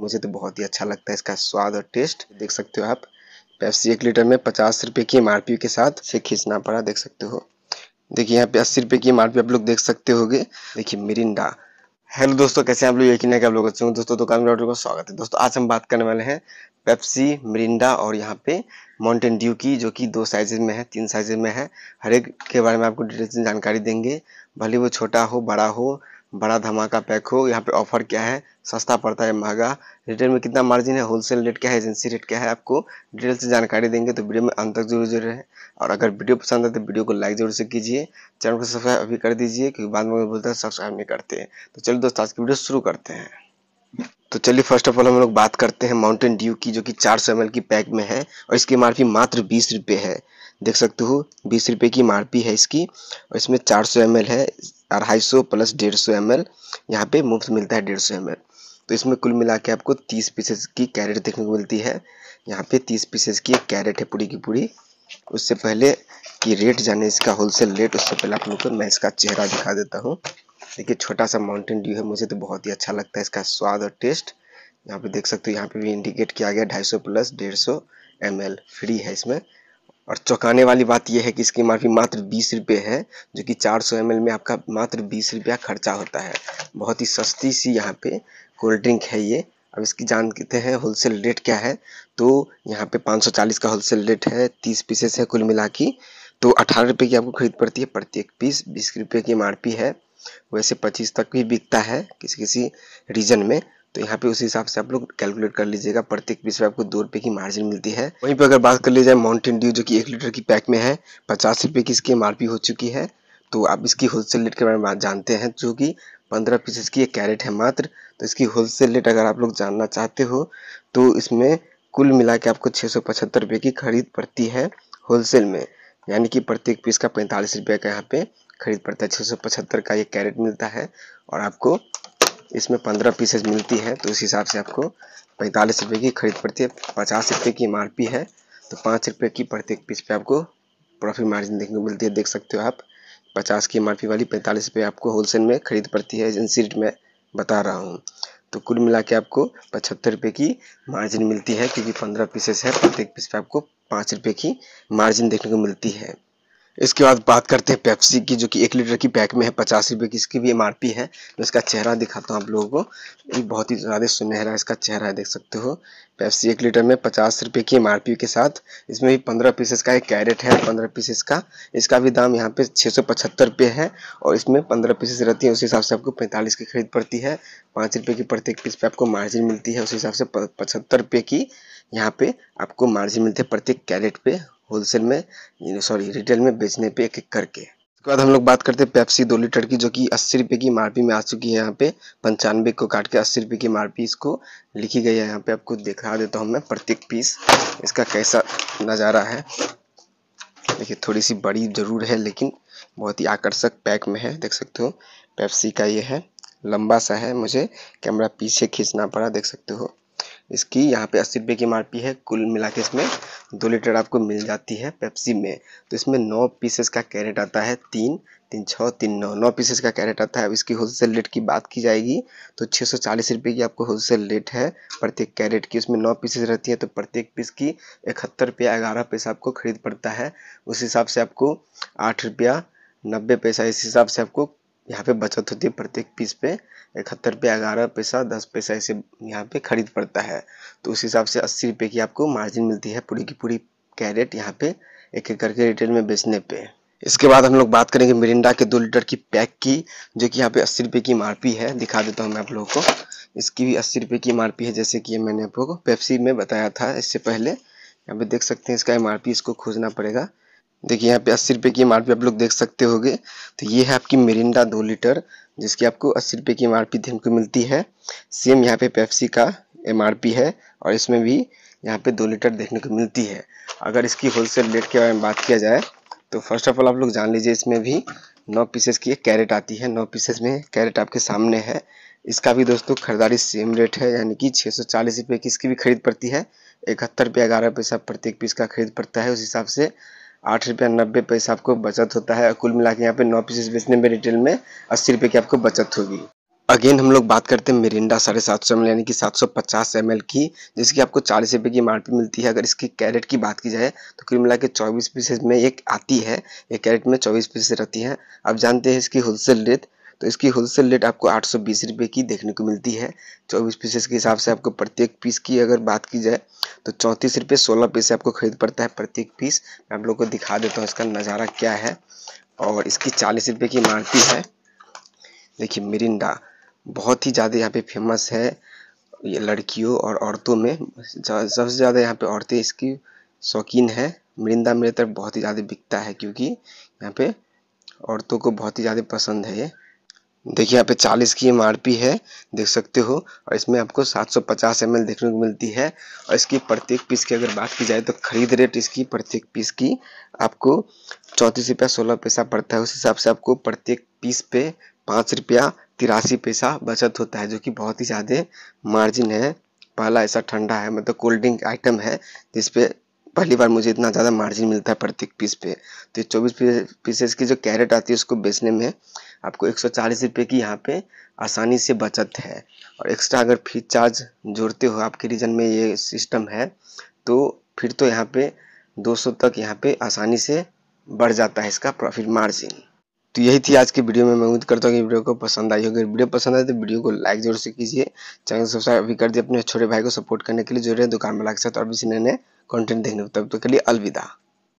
मुझे तो बहुत ही अच्छा लगता है इसका स्वाद और टेस्ट देख सकते हो आप पेप्सी एक लीटर में पचास रुपए की एमआरपी के साथ से खींचना पड़ा, देख सकते हो। देखिए यहाँ पे अस्सी रुपए की एमआरपी आप लोग देख सकते होगे। देखिए मिरिंडा। हेलो दोस्तों, कैसे हैं आप लोग? यकीन है कि आप लोग अच्छे होंगे। दोस्तों, दुकान में को स्वागत है। दोस्तों, आज हम बात करने वाले हैं पेप्सी मिरिंडा और यहाँ पे माउंटेन ड्यू की, जो कि दो साइजेज में है, तीन साइजेज में है। हर एक के बारे में आपको डिटेल से जानकारी देंगे। भले वो छोटा हो, बड़ा हो बड़ा धमाका पैक हो, यहाँ पे ऑफ़र क्या है? सस्ता पड़ता है, महँगा। रिटेल में कितना मार्जिन है? होलसेल रेट क्या है? एजेंसी रेट क्या है? आपको डिटेल से जानकारी देंगे तो वीडियो में अंत तक ज़रूर ज़रूर है। और अगर वीडियो पसंद है तो वीडियो को लाइक ज़रूर से कीजिए। चैनल को सब्सक्राइब अभी कर दीजिए, क्योंकि बाद में बोलते हैं, सब्सक्राइब नहीं करते तो चलिए दोस्तों, आज की वीडियो शुरू करते हैं। तो चलिए फ़र्स्ट ऑफ़ ऑल हम लोग बात करते हैं माउंटेन ड्यू की, जो कि चार सौ की पैक में है, और इसकी एम मात्र बीस रुपये है। देख सकते हो, बीस रुपये की एम है इसकी, और इसमें चार सौ है। अढ़ाई सौ प्लस डेढ़ सौ एम एल यहाँ पे मुफ़्त मिलता है डेढ़ सौ एम एल। तो इसमें कुल मिला के आपको तीस पीसेस की कैरेट देखने को मिलती है। यहाँ पे तीस पीसेस की एक कैरेट है पूरी की पूरी। उससे पहले की रेट जाने इसका होलसेल रेट उससे पहले आप लोग को मैं इसका चेहरा दिखा देता हूँ। देखिए, छोटा सा माउंटेन ड्यू है, मुझे तो बहुत ही अच्छा लगता है इसका स्वाद और टेस्ट यहाँ पे देख सकते हो, यहाँ पे भी इंडिकेट किया गया ढाई सौ प्लस डेढ़ सौ एम फ्री है इसमें। और चौंकाने वाली बात यह है कि इसकी एम मात्र बीस रुपये है, जो कि चार सौ एम में आपका मात्र बीस रुपया खर्चा होता है। बहुत ही सस्ती सी यहाँ पे कोल्ड ड्रिंक है ये। अब इसकी जानते हैं होलसेल रेट क्या है? तो यहाँ पे 540 का होलसेल रेट है 30 पीसेस है कुल मिला की। तो अठारह रुपये की आपको खरीद पड़ती है, प्रत्येक पीस बीस रुपये की एम है। वैसे पच्चीस तक भी बिकता है किसी किसी रीजन में। तो यहाँ पे उस हिसाब से आप लोग कैलकुलेट कर लीजिएगा, प्रत्येक पीस पे आपको दो रुपए की मार्जिन मिलती है। वहीं पे अगर बात कर ली जाए माउंटेन ड्यू जो कि एक लीटर की पैक में है, पचास रुपए की इसकी एमआरपी हो चुकी है तो आप इसकी होलसेल रेट के बारे में जानते हैं, जो कि पंद्रह पीसेस की एक कैरेट है मात्र। तो इसकी होलसेल रेट अगर आप लोग जानना चाहते हो तो इसमें कुल मिला के आपको छः सौ पचहत्तर की खरीद पड़ती है होलसेल में। यानी कि प्रत्येक पीस का पैंतालीस रुपये का यहाँ पे खरीद पड़ता है छः सौ पचहत्तर का ये कैरेट मिलता है, और आपको इसमें पंद्रह पीसेज मिलती है तो उस हिसाब से आपको पैंतालीस रुपये की खरीद पड़ती है, पचास रुपये की एमआरपी है तो पाँच रुपये की प्रत्येक पीस पे आपको प्रॉफिट मार्जिन देखने को मिलती है, देख सकते हो आप। पचास की एमआरपी वाली पैंतालीस रुपये आपको होलसेल में खरीद पड़ती है एजेंसी रेट में बता रहा हूँ। तो कुल मिला के आपको पचहत्तर रुपये की मार्जिन मिलती है, क्योंकि पंद्रह पीसेस है, प्रत्येक पीस पे आपको पाँच रुपये की मार्जिन देखने को मिलती है। इसके बाद बात करते हैं पेप्सी की, जो कि एक लीटर की पैक में है, पचास रुपये की, इसकी भी एमआरपी है। मैं इसका चेहरा दिखाता हूँ आप लोगों को। ये बहुत ही ज़्यादा सुनहरा इसका चेहरा है, देख सकते हो। पेप्सी एक लीटर में पचास रुपये की एमआरपी के साथ, इसमें भी पंद्रह पीसेस का एक कैरेट है, पंद्रह पीसेस का। इसका भी दाम यहाँ पे छः सौ पचहत्तर रुपये है और इसमें पंद्रह पीसेस रहती है, उस हिसाब से आपको पैंतालीस की खरीद पड़ती है। पाँच रुपये की प्रत्येक पीस पे आपको मार्जिन मिलती है, उस हिसाब से पचहत्तर रुपये की यहाँ पे आपको मार्जिन मिलती है प्रत्येक कैरेट पे। होलसेल में सॉरी रिटेल में बेचने पे एक एक करके। उसके बाद हम लोग बात करते हैं पेप्सी दो लीटर की, जो कि अस्सी रुपये की मारपी में आ चुकी है यहाँ पे। पंचानवे को काट के अस्सी रुपये की मारपी इसको लिखी गई है यहाँ पे। आपको दिखा देता हूँ मैं प्रत्येक पीस इसका कैसा नज़ारा है। देखिए थोड़ी सी बड़ी ज़रूर है, लेकिन बहुत ही आकर्षक पैक में है, देख सकते हो। पेप्सी का ये है। लंबा सा है, मुझे कैमरा पीछे खींचना पड़ा, देख सकते हो। इसकी यहाँ पे अस्सी रुपये की एम है। कुल मिला के इसमें दो लीटर आपको मिल जाती है पेप्सी में। तो इसमें नौ पीसेस का कैरेट आता है, तीन तीन छः तीन, नौ। नौ पीसेस का कैरेट आता है। अब इसकी होलसेल रेट की बात की जाएगी तो छः सौ चालीस रुपये की आपको होलसेल रेट है प्रत्येक कैरेट की। उसमें नौ पीसेस रहती है तो प्रत्येक पीस की इकहत्तर रुपया, ग्यारह पैसा आपको खरीद पड़ता है। उस हिसाब से आपको आठ रुपया नब्बे पैसा, इस हिसाब से आपको यहाँ पे बचत होती है प्रत्येक पीस पे, इकहत्तर रुपया ग्यारह पैसा, दस पैसा ऐसे यहाँ पे खरीद पड़ता है। तो उस हिसाब से अस्सी रुपये की आपको मार्जिन मिलती है पूरी की पूरी कैरेट यहाँ पे एक एक करके रिटेल में बेचने पे। इसके बाद हम लोग बात करेंगे मिरिंडा के दो लीटर की पैक की, जो कि यहाँ पे अस्सी रुपये की एमआरपी है। दिखा देता हूँ मैं आप लोगों को। इसकी भी अस्सी रुपये की एमआरपी है, जैसे कि मैंने आप लोगों को पेप्सी में बताया था। इससे पहले यहाँ पे देख सकते हैं इसका एमआरपी इसको खोजना पड़ेगा। देखिए, यहाँ पे अस्सी रुपये की एमआरपी आप लोग देख सकते होगे। तो ये है आपकी मिरिंडा दो लीटर, जिसकी आपको अस्सी रुपये की एम देखने को मिलती है। सेम यहाँ पे पेप्सी का एमआरपी है और इसमें भी यहाँ पे दो लीटर देखने को मिलती है। अगर इसकी होलसेल रेट के बारे में बात किया जाए तो फ़र्स्ट ऑफ़ ऑल आप लोग जान लीजिए, इसमें भी नौ पीसेस की एक कैरेट आती है। नौ पीसेस में कैरेट आपके सामने है। इसका भी दोस्तों खरीदारी सेम रेट है, यानी कि छः सौ चालीस रुपये की इसकी भी खरीद पड़ती है। इकहत्तर रुपया ग्यारह पैसा प्रत्येक पीस का खरीद पड़ता है, उस हिसाब से आठ रुपया नब्बे पैसा आपको बचत होता है। कुल मिला के यहाँ पे नौ पीसेस बेचने में रिटेल में अस्सी रुपये की आपको बचत होगी। अगेन हम लोग बात करते हैं मिरिंडा साढ़े सात सौ एम यानी कि सात सौ पचास एम की, जिसकी आपको चालीस रुपये की एम मिलती है। अगर इसकी कैरेट की बात की जाए तो कुल मिला के चौबीस पीसेज में एक आती है। एक कैरेट में चौबीस पीसेज रहती है। आप जानते हैं इसकी होलसेल रेट तो इसकी होलसेल रेट आपको आठ सौ बीस रुपये की देखने को मिलती है। चौबीस पीसेस के हिसाब से आपको प्रत्येक पीस की अगर बात की जाए तो चौंतीस रुपये सोलह पीस आपको खरीद पड़ता है प्रत्येक पीस। मैं आप लोग को दिखा देता हूँ इसका नज़ारा क्या है। और इसकी चालीस रुपये की मारती है। देखिए, मिरिंडा बहुत ही ज़्यादा यहाँ पे फ़ेमस है ये लड़कियों और औरतों में। सबसे ज़्यादा यहाँ पे औरतें इसकी शौकीन है। मिरिंदा मेरे तरफ़ बहुत ही ज़्यादा बिकता है क्योंकि यहाँ पे औरतों को बहुत ही ज़्यादा पसंद है ये। देखिए, यहाँ पे 40 की एमआरपी है, देख सकते हो। और इसमें आपको 750 ml देखने को मिलती है। और इसकी प्रत्येक पीस की अगर बात की जाए तो खरीद रेट इसकी, प्रत्येक पीस की आपको चौंतीस रुपया, सोलह पैसा पड़ता है। उस हिसाब से आपको प्रत्येक पीस पे पाँच रुपया, तिरासी पैसा बचत होता है, जो कि बहुत ही ज़्यादा मार्जिन है। पहला ऐसा ठंडा है मतलब कोल्ड ड्रिंक आइटम है जिसपे पहली बार मुझे इतना ज़्यादा मार्जिन मिलता है प्रत्येक पीस पे। तो चौबीस पीसेस की जो कैरेट आती है, उसको बेचने में आपको एक सौ चालीस रुपये की यहाँ पे आसानी से बचत है। और एक्स्ट्रा अगर फ़ीस चार्ज जोड़ते हो आपके रीजन में ये सिस्टम है तो फिर तो यहाँ पे 200 तक यहाँ पे आसानी से बढ़ जाता है इसका प्रॉफिट मार्जिन तो यही थी आज की वीडियो में। मैं उम्मीद करता हूँ कि वीडियो को पसंद आई होगी। वीडियो पसंद आए तो वीडियो को लाइक ज़रूर से कीजिए। चैनल सब्सक्राइब भी कर दिए। अपने छोटे भाई को सपोर्ट करने के लिए जो रहे दुकान वाला के साथ और भी नए नए कंटेंट देखने तब तो के लिए अलविदा।